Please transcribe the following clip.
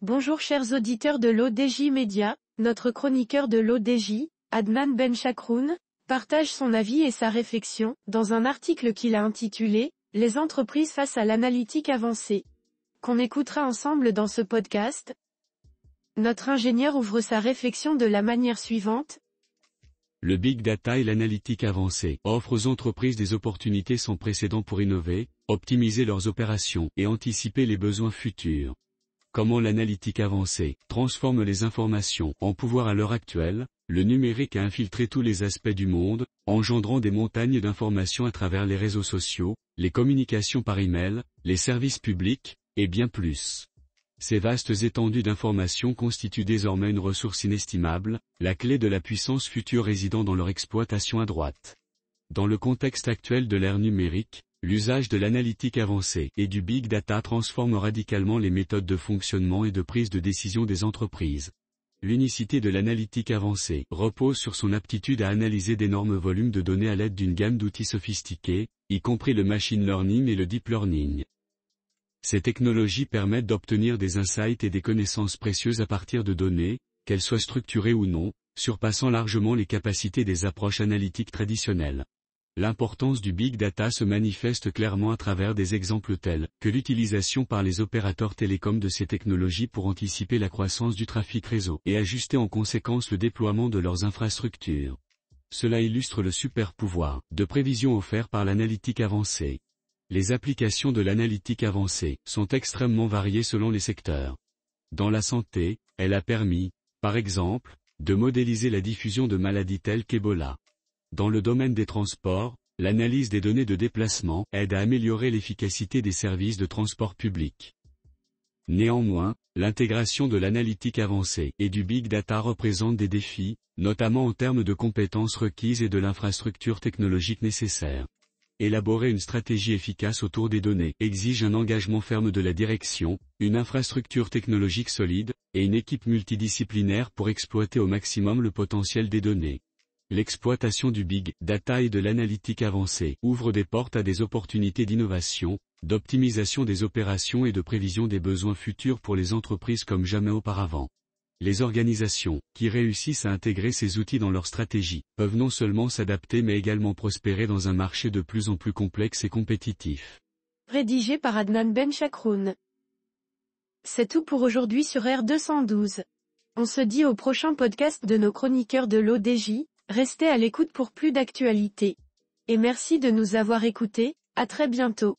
Bonjour chers auditeurs de l'ODJ Média, notre chroniqueur de l'ODJ, Adnan Ben Chakroun, partage son avis et sa réflexion, dans un article qu'il a intitulé, Les entreprises face à l'analytique avancée. Qu'on écoutera ensemble dans ce podcast. Notre ingénieur ouvre sa réflexion de la manière suivante. Le big data et l'analytique avancée offrent aux entreprises des opportunités sans précédent pour innover, optimiser leurs opérations et anticiper les besoins futurs. Comment l'analytique avancée transforme les informations en pouvoir à l'heure actuelle, le numérique a infiltré tous les aspects du monde, engendrant des montagnes d'informations à travers les réseaux sociaux, les communications par email, les services publics, et bien plus. Ces vastes étendues d'informations constituent désormais une ressource inestimable, la clé de la puissance future résidant dans leur exploitation à droite. Dans le contexte actuel de l'ère numérique, l'usage de l'analytique avancée et du big data transforme radicalement les méthodes de fonctionnement et de prise de décision des entreprises. L'unicité de l'analytique avancée repose sur son aptitude à analyser d'énormes volumes de données à l'aide d'une gamme d'outils sophistiqués, y compris le machine learning et le deep learning. Ces technologies permettent d'obtenir des insights et des connaissances précieuses à partir de données, qu'elles soient structurées ou non, surpassant largement les capacités des approches analytiques traditionnelles. L'importance du big data se manifeste clairement à travers des exemples tels que l'utilisation par les opérateurs télécoms de ces technologies pour anticiper la croissance du trafic réseau et ajuster en conséquence le déploiement de leurs infrastructures. Cela illustre le super pouvoir de prévision offert par l'analytique avancée. Les applications de l'analytique avancée sont extrêmement variées selon les secteurs. Dans la santé, elle a permis, par exemple, de modéliser la diffusion de maladies telles qu'Ebola. Dans le domaine des transports, l'analyse des données de déplacement aide à améliorer l'efficacité des services de transport public. Néanmoins, l'intégration de l'analytique avancée et du big data représente des défis, notamment en termes de compétences requises et de l'infrastructure technologique nécessaire. Élaborer une stratégie efficace autour des données exige un engagement ferme de la direction, une infrastructure technologique solide, et une équipe multidisciplinaire pour exploiter au maximum le potentiel des données. L'exploitation du big data et de l'analytique avancée ouvre des portes à des opportunités d'innovation, d'optimisation des opérations et de prévision des besoins futurs pour les entreprises comme jamais auparavant. Les organisations, qui réussissent à intégrer ces outils dans leur stratégie, peuvent non seulement s'adapter mais également prospérer dans un marché de plus en plus complexe et compétitif. Rédigé par Adnan Ben Chakroun. C'est tout pour aujourd'hui sur R212. On se dit au prochain podcast de nos chroniqueurs de l'ODJ, Restez à l'écoute pour plus d'actualités. Et merci de nous avoir écoutés, à très bientôt.